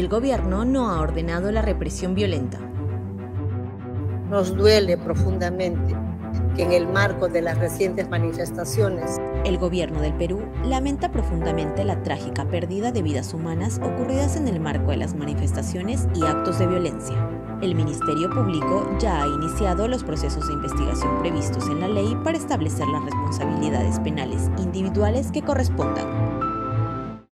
el gobierno no ha ordenado la represión violenta. Nos duele profundamente que en el marco de las recientes manifestaciones, el gobierno del Perú lamenta profundamente la trágica pérdida de vidas humanas ocurridas en el marco de las manifestaciones y actos de violencia. El Ministerio Público ya ha iniciado los procesos de investigación previstos en la ley para establecer las responsabilidades penales individuales que correspondan.